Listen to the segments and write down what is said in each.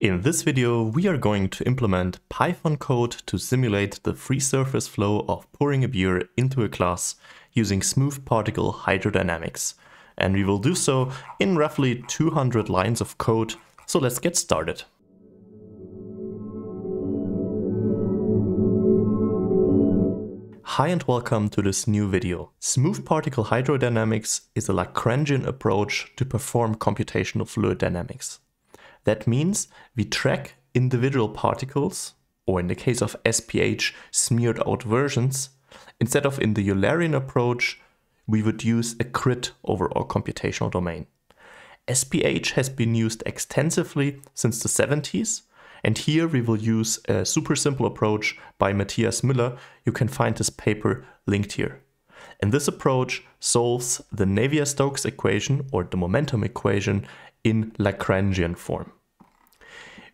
In this video, we are going to implement Python code to simulate the free surface flow of pouring a beer into a glass using smooth particle hydrodynamics. And we will do so in roughly 200 lines of code. So let's get started. Hi and welcome to this new video. Smooth particle hydrodynamics is a Lagrangian approach to perform computational fluid dynamics. That means we track individual particles, or in the case of SPH, smeared out versions. Instead of in the Eulerian approach, we would use a grid over our computational domain. SPH has been used extensively since the 70s, and here we will use a super simple approach by Matthias Müller. You can find this paper linked here. And this approach solves the Navier-Stokes equation or the momentum equation in Lagrangian form.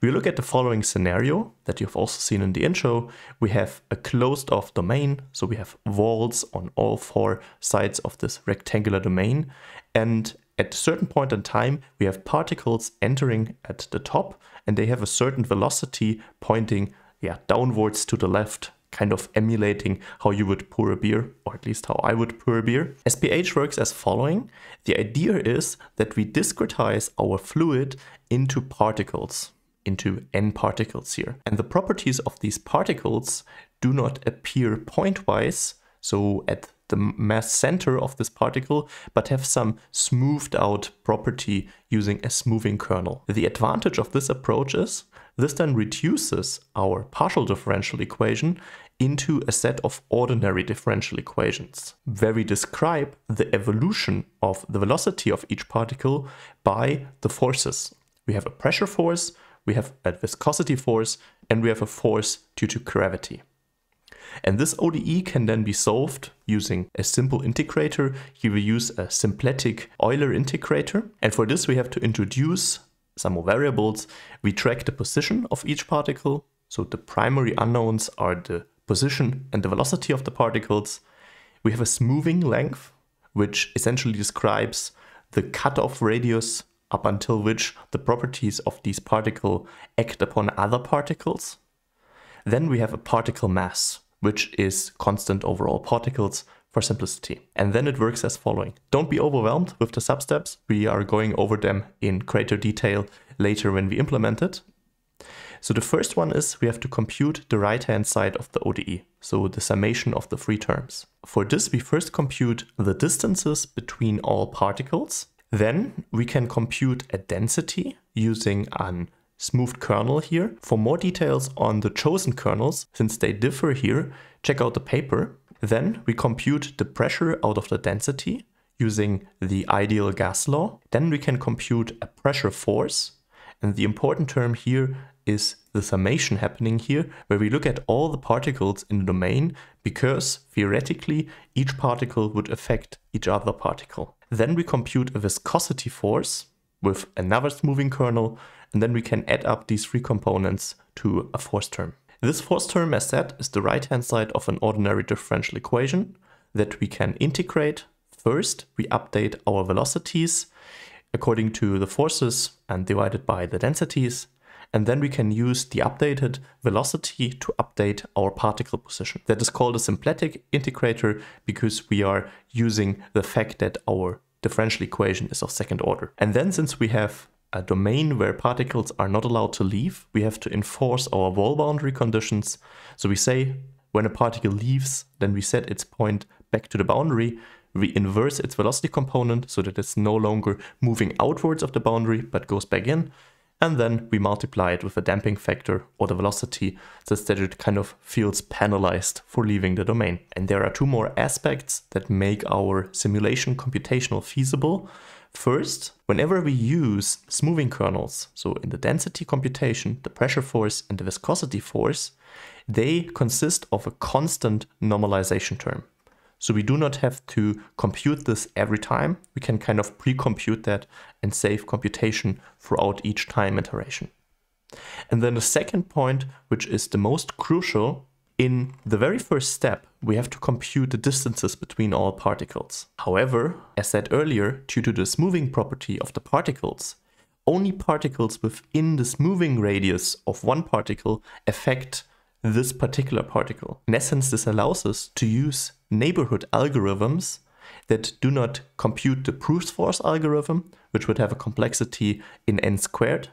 We look at the following scenario that you've also seen in the intro. We have a closed off domain, so we have walls on all four sides of this rectangular domain. And at a certain point in time, we have particles entering at the top and they have a certain velocity pointing yeah, downwards to the left kind of emulating how you would pour a beer, or at least how I would pour a beer. SPH works as following. The idea is that we discretize our fluid into particles, into n particles here. And the properties of these particles do not appear pointwise, so at the mass center of this particle, but have some smoothed out property using a smoothing kernel. The advantage of this approach is this then reduces our partial differential equation into a set of ordinary differential equations, where we describe the evolution of the velocity of each particle by the forces. We have a pressure force, we have a viscosity force, and we have a force due to gravity. And this ODE can then be solved using a simple integrator. Here we use a symplectic Euler integrator. And for this we have to introduce some more variables. We track the position of each particle. So the primary unknowns are the position and the velocity of the particles. We have a smoothing length, which essentially describes the cutoff radius up until which the properties of these particles act upon other particles. Then we have a particle mass, which is constant over all particles for simplicity. And then it works as following. Don't be overwhelmed with the substeps. We are going over them in greater detail later when we implement it. So the first one is we have to compute the right-hand side of the ODE, so the summation of the three terms. For this, we first compute the distances between all particles. Then we can compute a density using an smoothed kernel here. For more details on the chosen kernels, since they differ here, check out the paper. Then we compute the pressure out of the density using the ideal gas law. Then we can compute a pressure force. And the important term here is the summation happening here, where we look at all the particles in the domain because theoretically each particle would affect each other particle. Then we compute a viscosity force with another smoothing kernel and then we can add up these three components to a force term. This force term, as said, is the right-hand side of an ordinary differential equation that we can integrate. First, we update our velocities according to the forces and divided by the densities. And then we can use the updated velocity to update our particle position. That is called a symplectic integrator because we are using the fact that our differential equation is of second order. And then since we have a domain where particles are not allowed to leave, we have to enforce our wall boundary conditions. So we say when a particle leaves, then we set its point back to the boundary. We inverse its velocity component so that it's no longer moving outwards of the boundary, but goes back in. And then we multiply it with a damping factor or the velocity so that it kind of feels penalized for leaving the domain. And there are two more aspects that make our simulation computational feasible. First, whenever we use smoothing kernels, so in the density computation, the pressure force and the viscosity force, they consist of a constant normalization term. So we do not have to compute this every time. We can kind of pre-compute that and save computation throughout each time iteration. And then the second point, which is the most crucial, in the very first step, we have to compute the distances between all particles. However, as said earlier, due to the smoothing property of the particles, only particles within this smoothing radius of one particle affect this particular particle. In essence, this allows us to use neighborhood algorithms that do not compute the Brute force algorithm, which would have a complexity in n squared,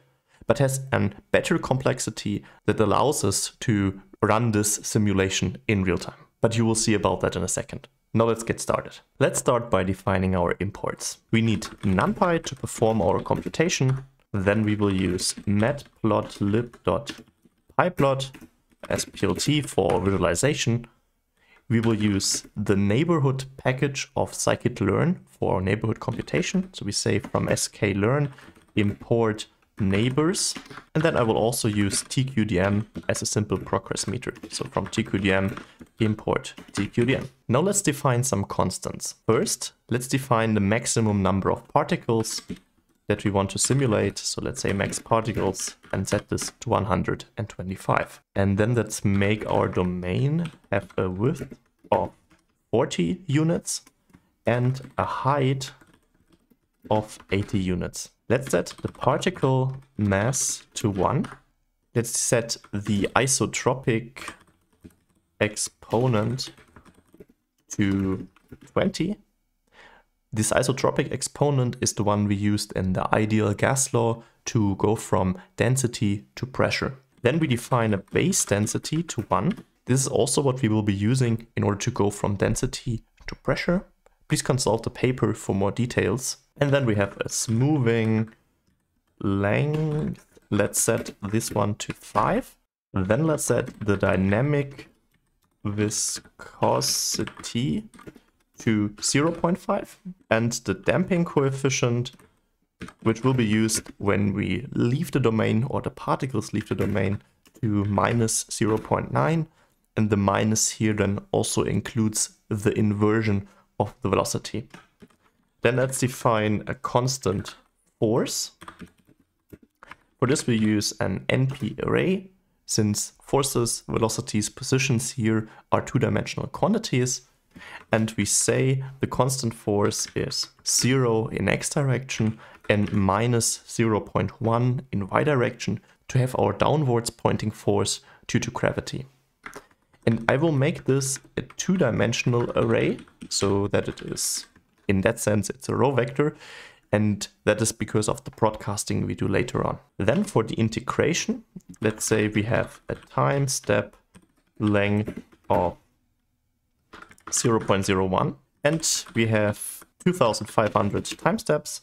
but has a better complexity that allows us to run this simulation in real time. But you will see about that in a second. Now let's get started. Let's start by defining our imports. We need NumPy to perform our computation. Then we will use matplotlib.pyplot as PLT for visualization. We will use the neighborhood package of scikit-learn for neighborhood computation. So we say from sklearn import neighbors. And then I will also use tqdm as a simple progress meter. So from tqdm import tqdm. Now let's define some constants. First, let's define the maximum number of particles that we want to simulate. So let's say max particles and set this to 125. And then let's make our domain have a width of 40 units and a height of 80 units. Let's set the particle mass to 1. Let's set the isotropic exponent to 20. This isotropic exponent is the one we used in the ideal gas law to go from density to pressure. Then we define a base density to 1. This is also what we will be using in order to go from density to pressure. Please consult the paper for more details. And then we have a smoothing length. Let's set this one to 5. Then let's set the dynamic viscosity to 0.5 and the damping coefficient which will be used when we leave the domain or the particles leave the domain to minus 0.9 and the minus here then also includes the inversion of the velocity. Then let's define a constant force. For this we use an NP array, since forces, velocities, positions here are two-dimensional quantities, and we say the constant force is 0 in x direction and minus 0.1 in y direction to have our downwards pointing force due to gravity. And I will make this a two-dimensional array so that it is in that sense, it's a row vector. And that is because of the broadcasting we do later on. Then for the integration, let's say we have a time step length of 0.01 and we have 2500 time steps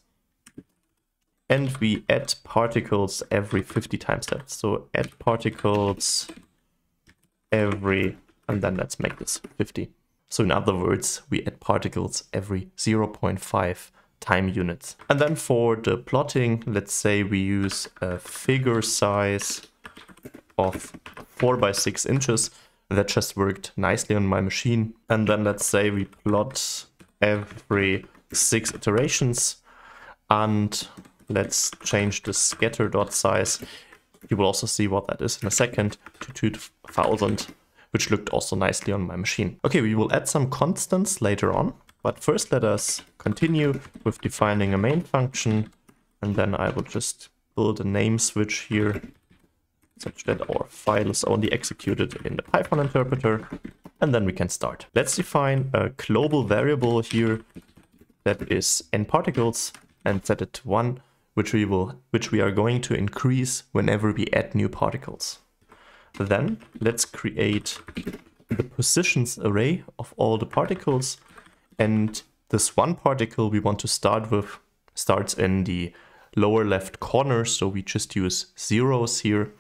and we add particles every 50 time steps. So add particles every, and then let's make this 50. So in other words, we add particles every 0.5 time units. And then for the plotting, let's say we use a figure size of 4 by 6 inches. That just worked nicely on my machine. And then let's say we plot every 6 iterations. And let's change the scatter dot size. You will also see what that is in a second to 2000 which looked also nicely on my machine. Okay, we will add some constants later on, but first let us continue with defining a main function, and then I will just build a name switch here, such that our file is only executed in the Python interpreter, and then we can start. Let's define a global variable here that is n particles and set it to 1, which we will which we are going to increase whenever we add new particles. Then let's create the positions array of all the particles. And this one particle we want to start with starts in the lower left corner. So we just use zeros here.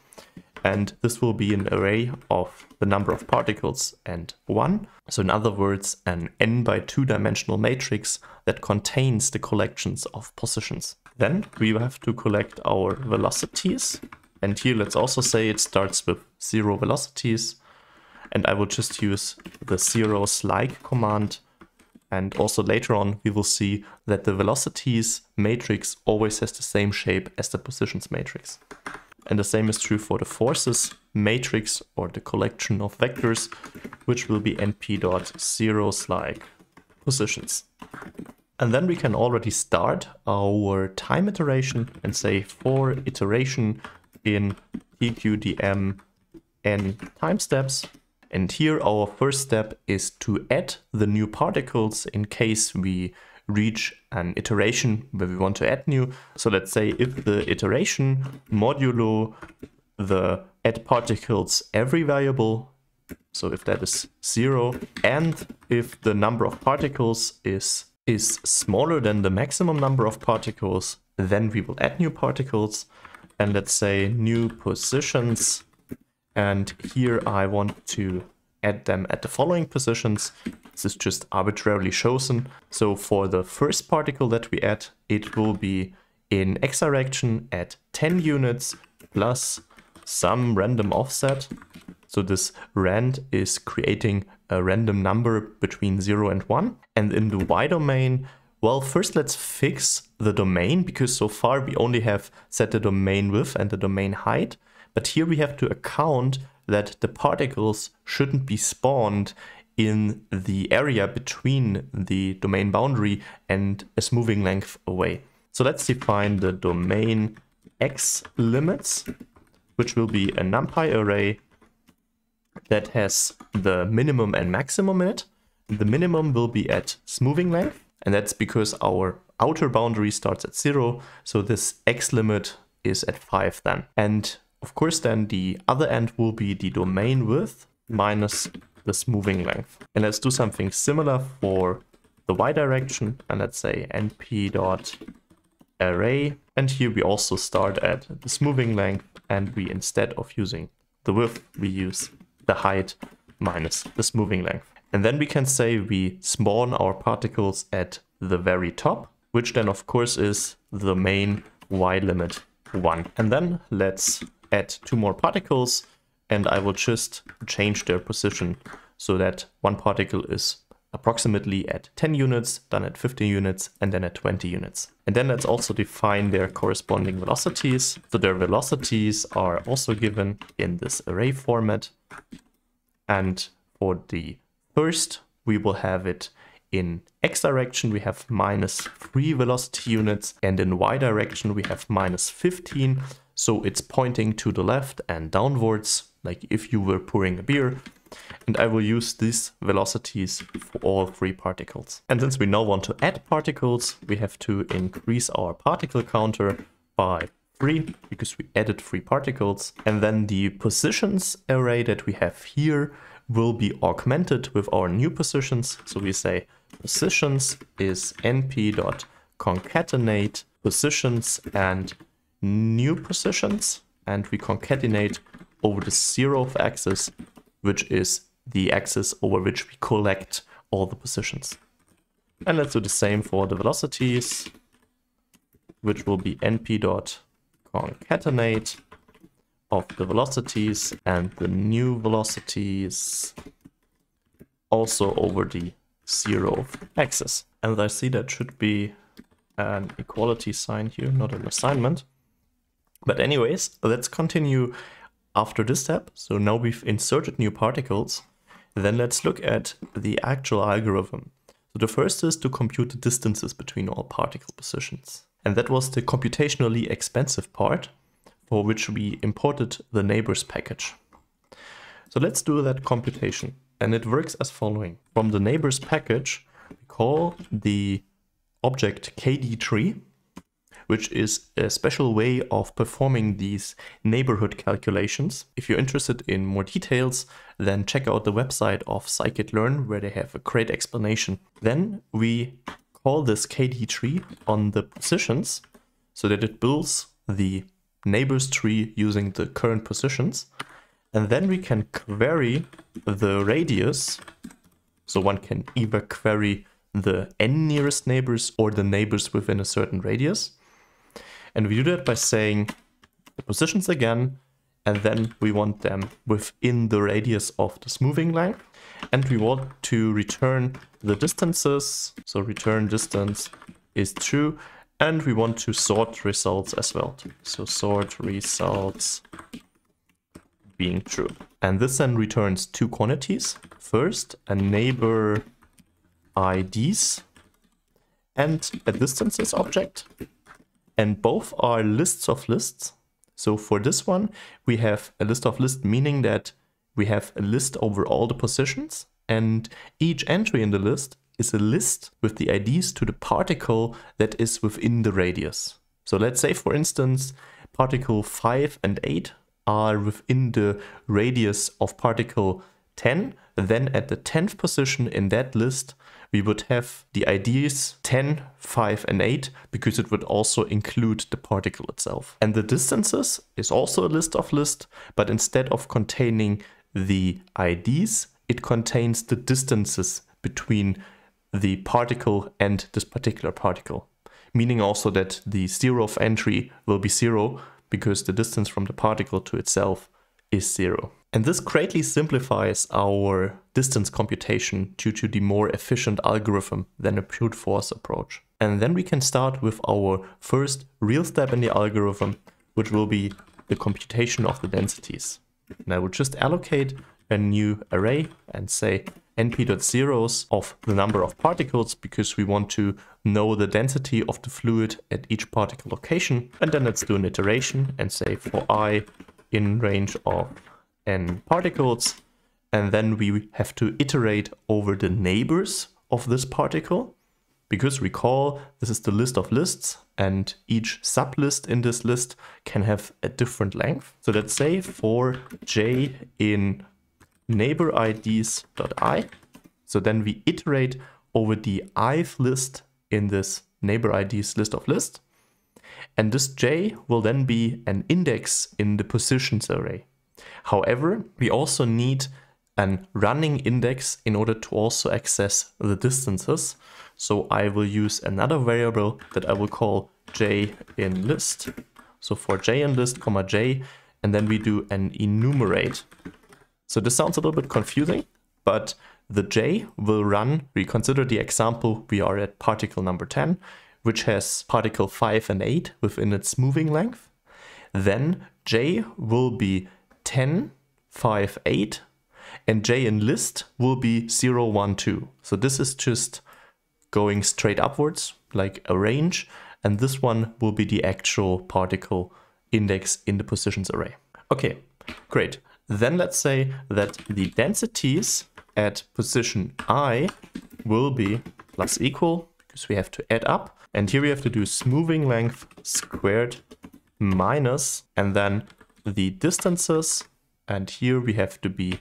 And this will be an array of the number of particles and one. So in other words, an n by two dimensional matrix that contains the collections of positions. Then we have to collect our velocities and here let's also say it starts with zero velocities. And I will just use the zeros like command. And also later on, we will see that the velocities matrix always has the same shape as the positions matrix. And the same is true for the forces matrix or the collection of vectors, which will be np dot zeros like positions. And then we can already start our time iteration and say for iteration in tqdm n time steps. And here our first step is to add the new particles in case we reach an iteration where we want to add new. So let's say if the iteration modulo the add particles every variable, so if that is zero, and if the number of particles is is smaller than the maximum number of particles, then we will add new particles. And let's say new positions. And here I want to add them at the following positions. This is just arbitrarily chosen. So for the first particle that we add, it will be in x direction at 10 units plus some random offset. So this rand is creating a random number between 0 and 1. And in the y domain, well, first let's fix the domain because so far we only have set the domain width and the domain height. But here we have to account that the particles shouldn't be spawned in the area between the domain boundary and a smoothing length away. So let's define the domain x limits, which will be a numpy array that has the minimum and maximum in it. The minimum will be at smoothing length, and that's because our outer boundary starts at zero, so this x limit is at five then. And of course, then the other end will be the domain width minus the smoothing length. And let's do something similar for the y direction. And let's say np dot array. And here we also start at the smoothing length. And we, instead of using the width, we use the height minus the smoothing length. And then we can say we spawn our particles at the very top, which then of course is the main y limit 1. And then let's add two more particles and I will just change their position so that one particle is approximately at 10 units, then at 15 units, and then at 20 units. And then let's also define their corresponding velocities. So their velocities are also given in this array format. And for the first, we will have it in x direction, we have minus 3 velocity units, and in y direction, we have minus 15. So it's pointing to the left and downwards, like if you were pouring a beer. And I will use these velocities for all three particles. And since we now want to add particles, we have to increase our particle counter by 3 because we added three particles. And then the positions array that we have here will be augmented with our new positions. So we say positions is np.concatenate positions and new positions and we concatenate over the zeroth axis, which is the axis over which we collect all the positions. And let's do the same for the velocities, which will be np dot concatenate of the velocities and the new velocities also over the zeroth axis. And I see that should be an equality sign here, not an assignment. But anyways, let's continue after this step. So now we've inserted new particles. Then let's look at the actual algorithm. So the first is to compute the distances between all particle positions. And that was the computationally expensive part for which we imported the neighbors package. So let's do that computation. And it works as following. From the neighbors package, we call the object kd_tree which is a special way of performing these neighborhood calculations. If you're interested in more details, then check out the website of scikit-learn where they have a great explanation. Then we call this KD tree on the positions so that it builds the neighbors tree using the current positions. And then we can query the radius. So one can either query the n nearest neighbors or the neighbors within a certain radius. And we do that by saying the positions again, and then we want them within the radius of the smoothing length. And we want to return the distances. So return distance is true. And we want to sort results as well. So sort results being true. And this then returns two quantities. First, a neighbor IDs and a distances object. And both are lists of lists. So for this one, we have a list of lists, meaning that we have a list over all the positions and each entry in the list is a list with the IDs to the particle that is within the radius. So let's say, for instance, particle 5 and 8 are within the radius of particle 10, then at the 10th position in that list, we would have the IDs 10, 5, and 8 because it would also include the particle itself. And the distances is also a list of lists, but instead of containing the IDs, it contains the distances between the particle and this particular particle. Meaning also that the zero of entry will be zero because the distance from the particle to itself is zero. And this greatly simplifies our distance computation due to the more efficient algorithm than a brute force approach. And then we can start with our first real step in the algorithm, which will be the computation of the densities. And I will just allocate a new array and say np.zeros of the number of particles because we want to know the density of the fluid at each particle location. And then let's do an iteration and say for i in range of n particles. And then we have to iterate over the neighbors of this particle. Because recall, this is the list of lists and each sublist in this list can have a different length. So let's say for j in neighbor IDs.i. So then we iterate over the ith list in this neighbor IDs list of lists. And this j will then be an index in the positions array. However, we also need an running index in order to also access the distances. So I will use another variable that I will call j in list. So for j in list, comma j, and then we do an enumerate. So this sounds a little bit confusing, but the j will run, we consider the example, we are at particle number 10, which has particle 5 and 8 within its smoothing length. Then j will be 10, 5, 8, and j in list will be 0, 1, 2. So this is just going straight upwards, like a range, and this one will be the actual particle index in the positions array. Okay, great. Then let's say that the densities at position i will be plus equal, because we have to add up. And here we have to do smoothing length squared minus, and then the distances. And here we have to be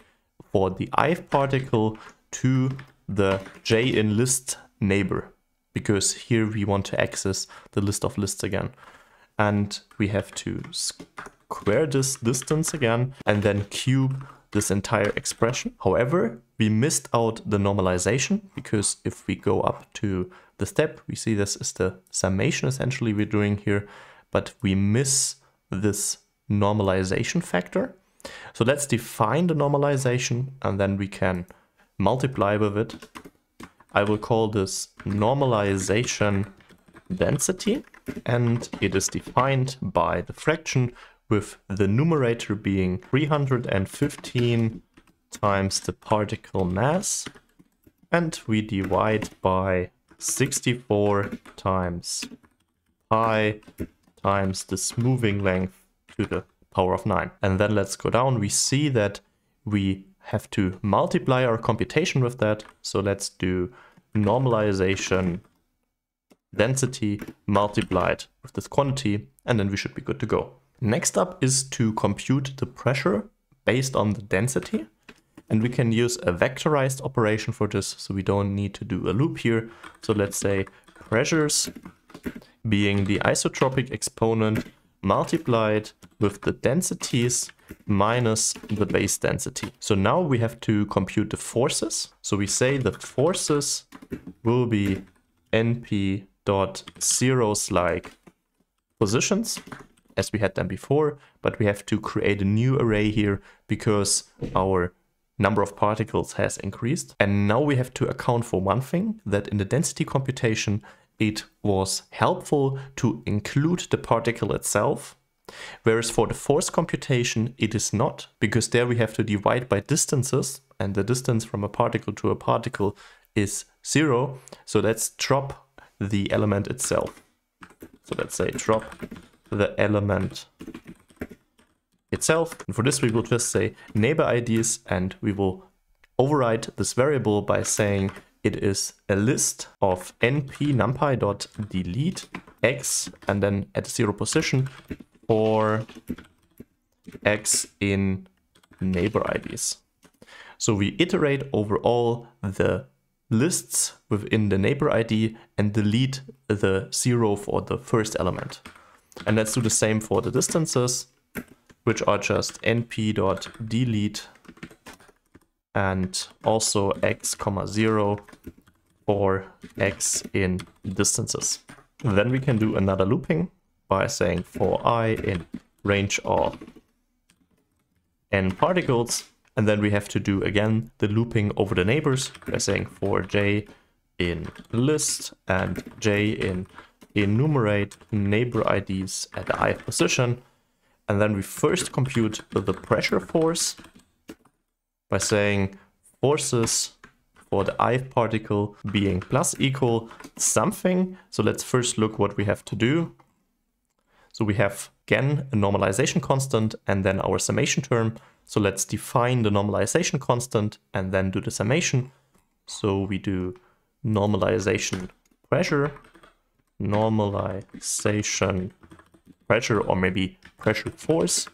for the ith particle to the j in list neighbor, because here we want to access the list of lists again. And we have to square this distance again and then cube this entire expression. However, we missed out the normalization because if we go up to the step, we see this is the summation essentially we're doing here, but we miss this normalization factor. So let's define the normalization and then we can multiply with it. I will call this normalization density and it is defined by the fraction with the numerator being 315 times the particle mass and we divide by 64 times pi times the smoothing length to the power of 9. And then let's go down. We see that we have to multiply our computation with that. So let's do normalization density multiplied with this quantity, and then we should be good to go. Next up is to compute the pressure based on the density. And we can use a vectorized operation for this, so we don't need to do a loop here. So let's say pressures being the isotropic exponent multiplied with the densities minus the base density. So now we have to compute the forces. So we say the forces will be np dot zeros like positions as we had them before, but we have to create a new array here because our number of particles has increased. And now we have to account for one thing, that in the density computation, it was helpful to include the particle itself. Whereas for the force computation, it is not, because there we have to divide by distances, and the distance from a particle to a particle is zero. So let's drop the element itself. So let's say drop the element itself. And for this, we will just say neighbor IDs and we will override this variable by saying it is a list of np numpy.delete x and then at zero position for x in neighbor IDs. So we iterate over all the lists within the neighbor ID and delete the zero for the first element. And let's do the same for the distances, which are just np.delete and also x comma 0 for x in distances. Then we can do another looping by saying for i in range of n particles and then we have to do again the looping over the neighbors by saying for j in list and j in enumerate neighbor IDs at the ith position. And then we first compute the pressure force by saying forces for the i particle being plus equal something. So let's first look what we have to do. So we have again a normalization constant and then our summation term. So let's define the normalization constant and then do the summation. So we do normalization pressure, normalization pressure or maybe pressure force,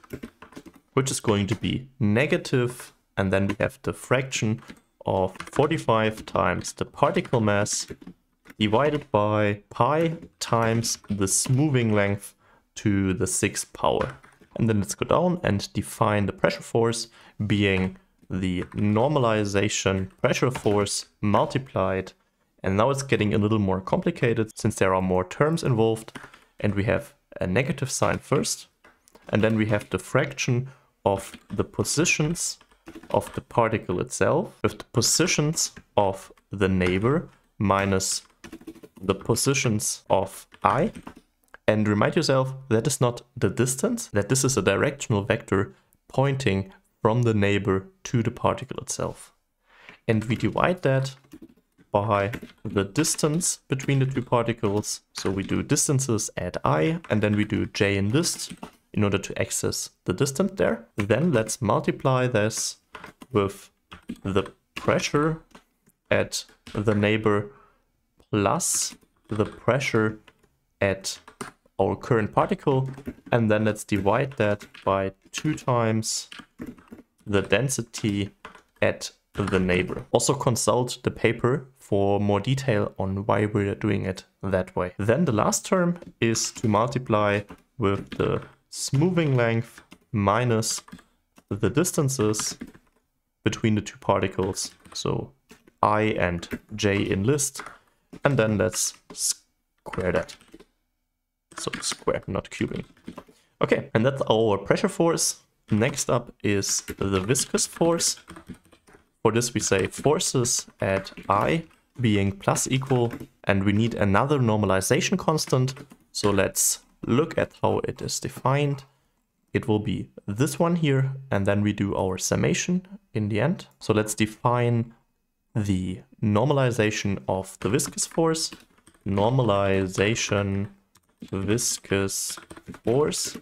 which is going to be negative and then we have the fraction of 45 times the particle mass divided by pi times the smoothing length to the sixth power. And then let's go down and define the pressure force being the normalization pressure force multiplied. And now it's getting a little more complicated since there are more terms involved. And we have a negative sign first. And then we have the fraction of the positions of the particle itself with the positions of the neighbor minus the positions of i. And remind yourself that is not the distance, that this is a directional vector pointing from the neighbor to the particle itself. And we divide that by the distance between the two particles. So we do distances at i, and then we do j in list in order to access the distance there. Then let's multiply this with the pressure at the neighbor plus the pressure at our current particle and then let's divide that by two times the density at the neighbor. Also consult the paper for more detail on why we're doing it that way. Then the last term is to multiply with the smoothing length minus the distances between the two particles. So i and j in list. And then let's square that. So square, not cubing. Okay, and that's our pressure force. Next up is the viscous force. For this we say forces at i being plus equal and we need another normalization constant. So let's look at how it is defined. It will be this one here and then we do our summation in the end. So let's define the normalization of the viscous force. Normalization viscous force.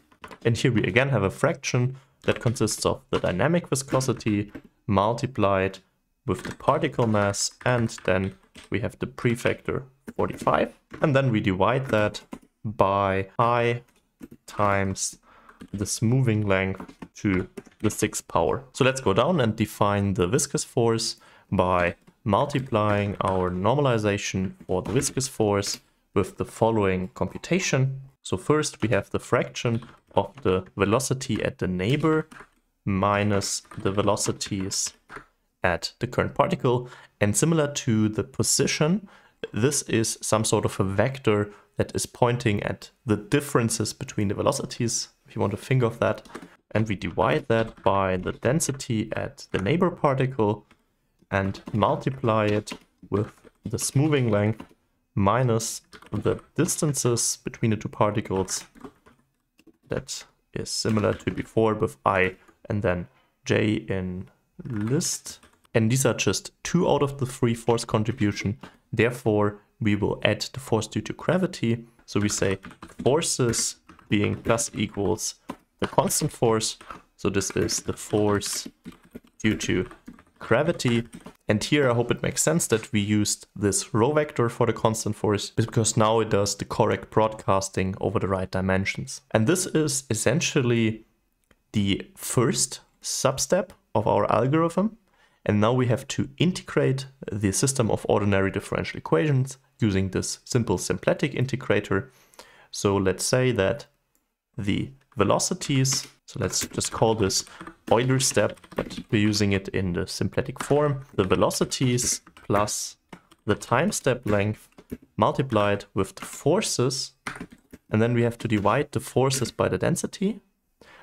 And here we again have a fraction that consists of the dynamic viscosity multiplied with the particle mass and then we have the prefactor 45 and then we divide that by i times the smoothing length to the sixth power. So let's go down and define the viscous force by multiplying our normalization for the viscous force with the following computation. So first we have the fraction of the velocity at the neighbor minus the velocities at the current particle. And similar to the position, this is some sort of a vector that is pointing at the differences between the velocities, if you want to think of that. And we divide that by the density at the neighbor particle and multiply it with the smoothing length minus the distances between the two particles that is similar to before with i and then j in list. And these are just two out of the three force contribution. Therefore, we will add the force due to gravity. So we say forces being plus equals the constant force. So this is the force due to gravity. And here I hope it makes sense that we used this row vector for the constant force because now it does the correct broadcasting over the right dimensions. And this is essentially the first substep of our algorithm. And now we have to integrate the system of ordinary differential equations using this simple symplectic integrator. So let's say that the velocities, so let's just call this Euler step, but we're using it in the symplectic form. The velocities plus the time step length multiplied with the forces, and then we have to divide the forces by the density.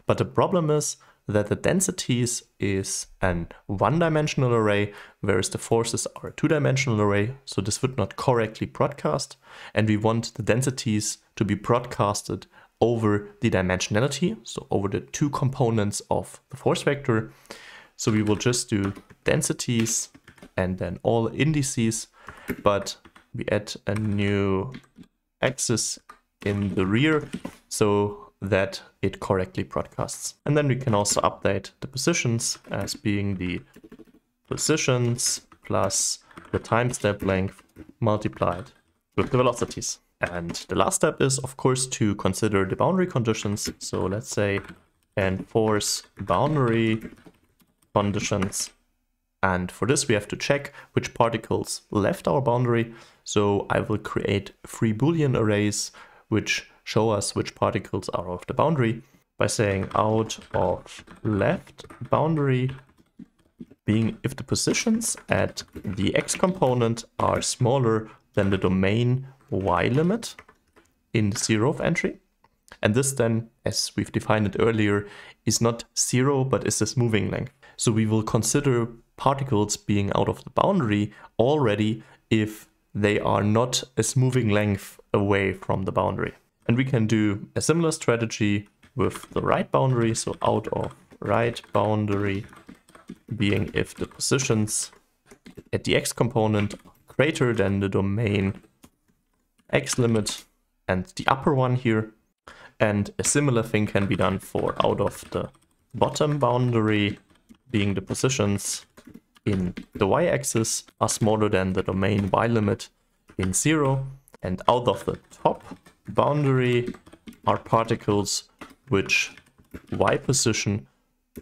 But the problem is that the densities is an one-dimensional array, whereas the forces are a two-dimensional array, so this would not correctly broadcast, and we want the densities to be broadcasted over the dimensionality, so over the two components of the force vector. So we will just do densities and then all indices, but we add a new axis in the rear so that it correctly broadcasts. And then we can also update the positions as being the positions plus the time step length multiplied with the velocities. And the last step is, of course, to consider the boundary conditions. So let's say enforce boundary conditions. And for this, we have to check which particles left our boundary. So I will create three Boolean arrays, which show us which particles are of the boundary by saying out of left boundary being if the positions at the x component are smaller than the domain y limit in the zeroth entry. And this then, as we've defined it earlier, is not zero, but is this smoothing length. So we will consider particles being out of the boundary already if they are not a smoothing length away from the boundary. And we can do a similar strategy with the right boundary, so out of right boundary being if the positions at the x component are greater than the domain x limit and the upper one here. And a similar thing can be done for out of the bottom boundary, being the positions in the y-axis are smaller than the domain y limit in 0. And out of the top boundary are particles which y position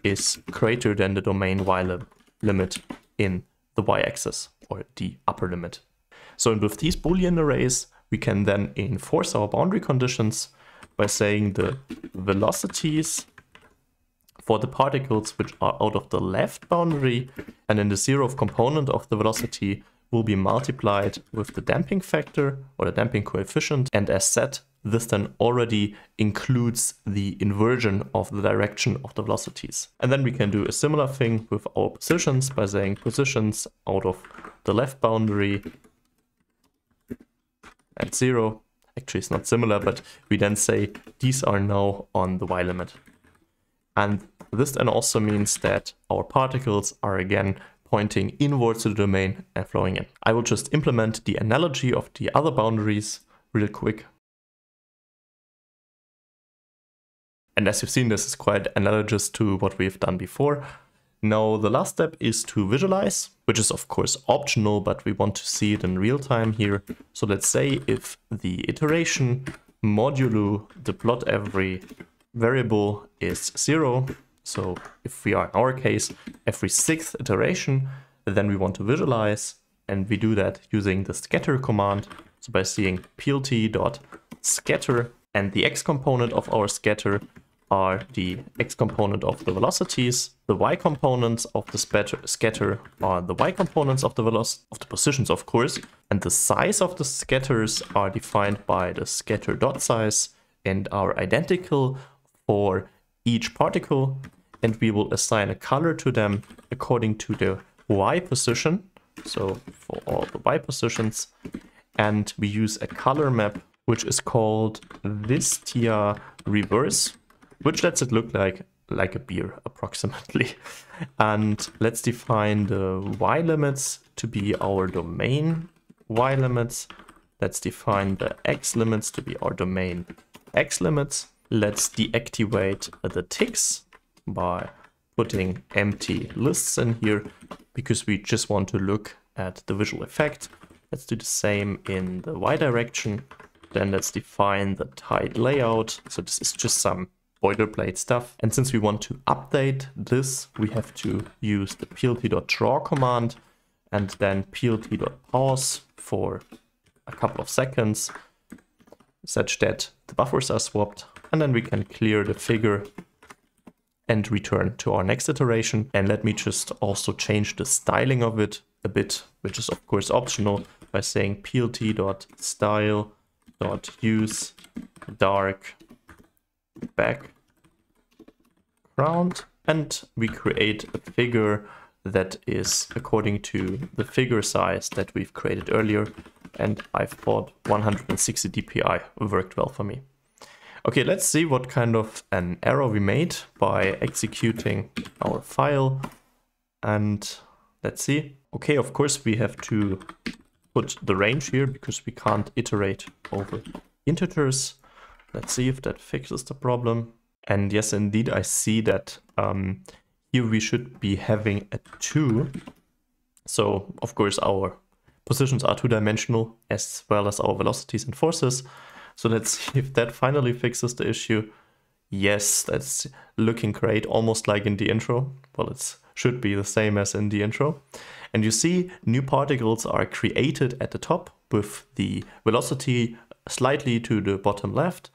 is greater than the domain y li limit in the y-axis or the upper limit. So with these Boolean arrays, we can then enforce our boundary conditions by saying the velocities for the particles which are out of the left boundary and in the zeroth component of the velocity will be multiplied with the damping factor or the damping coefficient and as said this then already includes the inversion of the direction of the velocities. And then we can do a similar thing with our positions by saying positions out of the left boundary at zero. Actually, it's not similar, but we then say these are now on the y limit. And this then also means that our particles are again pointing inwards to the domain and flowing in. I will just implement the analogy of the other boundaries real quick. And as you've seen, this is quite analogous to what we've done before. Now the last step is to visualize, which is of course optional, but we want to see it in real time here. So let's say if the iteration modulo the plot every variable is zero, so if we are in our case every sixth iteration, then we want to visualize and we do that using the scatter command. So by seeing plt.scatter and the x component of our scatter are the x component of the velocities, the y components of the scatter are the y components of the velocity of the positions, of course, and the size of the scatters are defined by the scatter dot size and are identical for each particle, and we will assign a color to them according to the y position, so for all the y positions, and we use a color map which is called Wistia reverse which lets it look like like a beer approximately. And let's define the y limits to be our domain y limits Let's define the x limits to be our domain x limits. Let's deactivate the ticks by putting empty lists in here because we just want to look at the visual effect. Let's do the same in the y direction. Then let's define the tight layout. So this is just some boilerplate stuff. And since we want to update this, we have to use the plt.draw command and then plt.pause for a couple of seconds such that the buffers are swapped and then we can clear the figure and return to our next iteration. And let me just also change the styling of it a bit, which is of course optional by saying plt.style.use dark background and we create a figure that is according to the figure size that we've created earlier and I thought 160 dpi worked well for me. Okay, let's see what kind of an error we made by executing our file and let's see. Okay, of course we have to put the range here because we can't iterate over integers. Let's see if that fixes the problem. And yes, indeed, I see that um, here we should be having a 2. So, of course, our positions are two-dimensional as well as our velocities and forces. So let's see if that finally fixes the issue. Yes, that's looking great, almost like in the intro. Well, it should be the same as in the intro. And you see new particles are created at the top with the velocity slightly to the bottom left.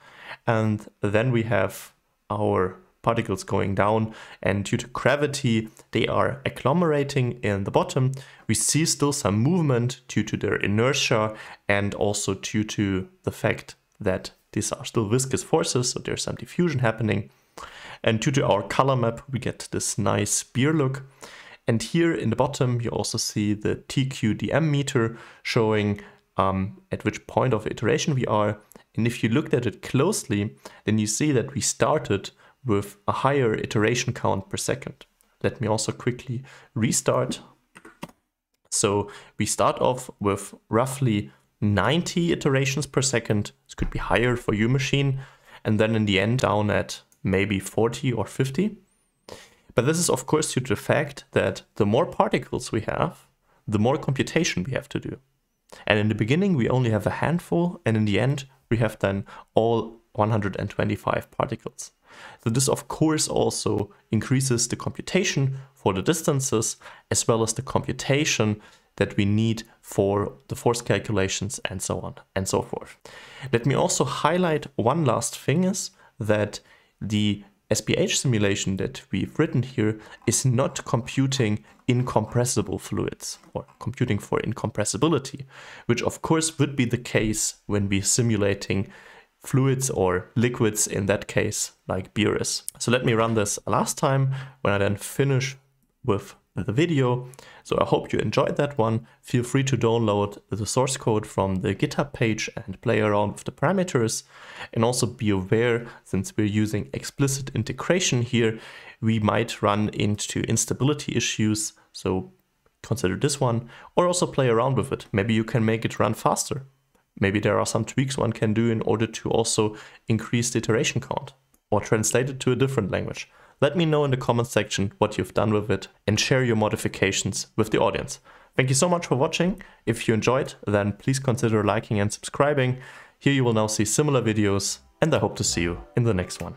And then we have our particles going down and due to gravity they are agglomerating in the bottom. We see still some movement due to their inertia and also due to the fact that these are still viscous forces, so there's some diffusion happening. And due to our color map, we get this nice beer look. And here in the bottom, you also see the TQDM meter showing um, at which point of iteration we are. And if you looked at it closely, then you see that we started with a higher iteration count per second. Let me also quickly restart. So we start off with roughly 90 iterations per second. This could be higher for your machine. And then in the end down at maybe 40 or 50. But this is of course due to the fact that the more particles we have, the more computation we have to do. And in the beginning we only have a handful and in the end we have then all 125 particles. So this of course also increases the computation for the distances as well as the computation that we need for the force calculations and so on and so forth. Let me also highlight one last thing is that the SPH simulation that we've written here is not computing incompressible fluids or computing for incompressibility, which of course would be the case when we're simulating fluids or liquids in that case, like beer is. So let me run this last time when I then finish with the video. So I hope you enjoyed that one. Feel free to download the source code from the GitHub page and play around with the parameters. And also be aware, since we're using explicit integration here, we might run into instability issues. So consider this one or also play around with it. Maybe you can make it run faster. Maybe there are some tweaks one can do in order to also increase the iteration count or translate it to a different language. Let me know in the comment section what you've done with it and share your modifications with the audience. Thank you so much for watching. If you enjoyed, then please consider liking and subscribing. Here you will now see similar videos and I hope to see you in the next one.